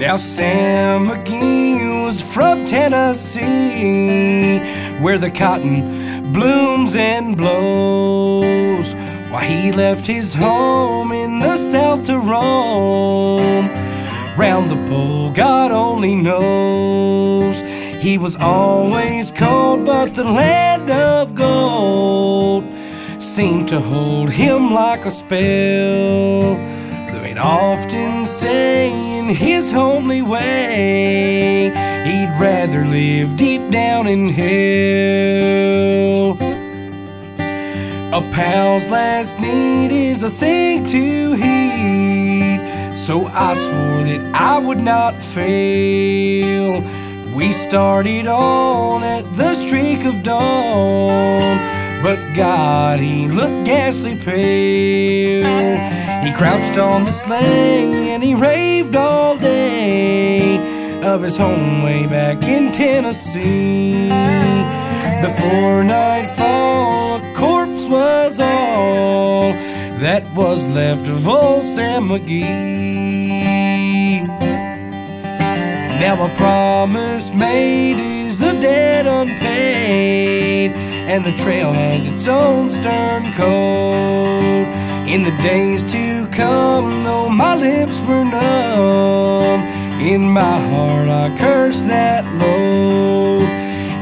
Now Sam McGee was from Tennessee, where the cotton blooms and blows. Why he left his home in the south to roam round the pole, God only knows. He was always cold, but the land of gold seemed to hold him like a spell. Though he'd often say in his homely way, he'd rather live deep down in hell. A pal's last need is a thing to heed. So I swore that I would not fail. We started on at the streak of dawn. But God, he looked ghastly pale. He crouched on the sleigh and he raved all day of his home way back in Tennessee. Before nightfall, a corpse was all that was left of old Sam McGee. Now a promise made and the trail has its own stern code. In the days to come, though my lips were numb, in my heart I curse that load.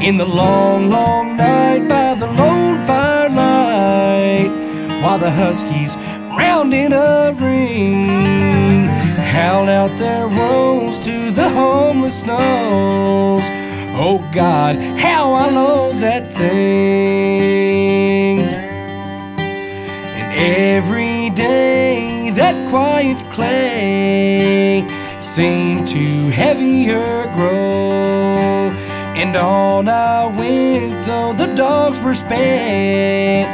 In the long, long night by the lone firelight, while the huskies round in a ring howled out their woes to the homeless snows. Oh God, how I love that thing. Quiet clay seemed to heavier grow. And on I went, though the dogs were spent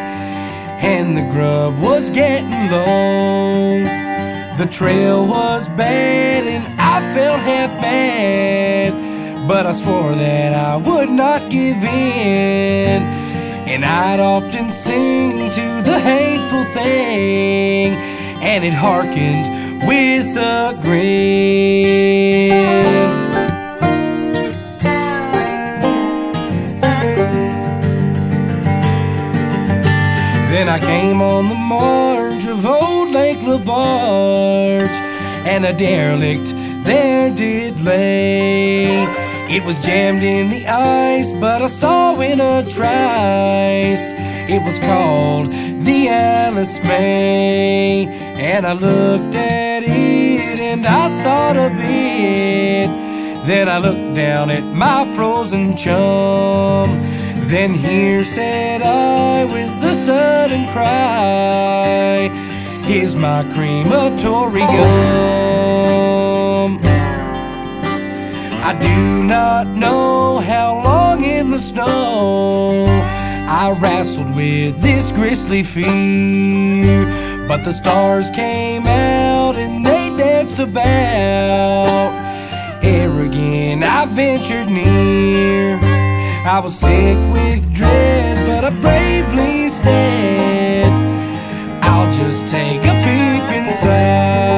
and the grub was getting low. The trail was bad and I felt half bad, but I swore that I would not give in. And I'd often sing to the hateful thing, and it hearkened with a grin. Then I came on the marge of old Lake Labarge, and a derelict there did lay. It was jammed in the ice, but I saw in a trice it was called the Alice May. And I looked at it and I thought a bit. Then I looked down at my frozen chum. Then here said I with a sudden cry, Here's my crematorium. I do not know how long in the snow I wrestled with this grisly fear, but the stars came out and they danced about. Again I ventured near. I was sick with dread, but I bravely said, I'll just take a peek inside.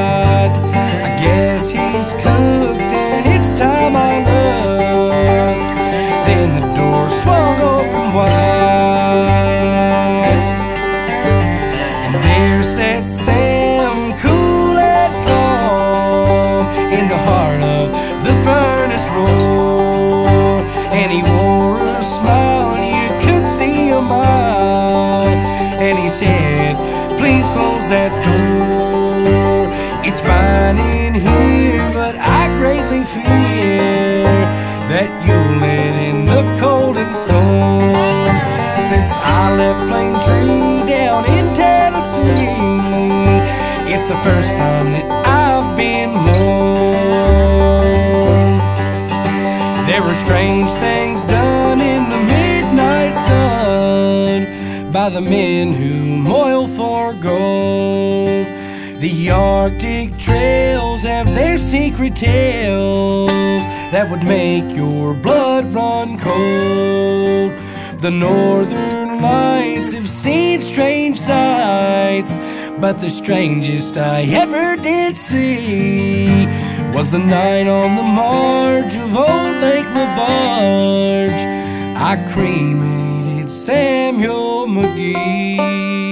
There sat Sam, cool and calm, in the heart of the furnace roar. And he wore a smile, you could see a mile. And he said, Please close that door. It's fine in here, but I greatly fear that you'll let in the cold and storm. Since I left Plumtree it's the first time that I've been mourned. There were strange things done in the midnight sun by the men who moil for gold. The Arctic trails have their secret tales that would make your blood run cold. The northern lights have seen strange sights, but the strangest I ever did see was the night on the marge of old Lake LaBarge. I cremated Samuel McGee.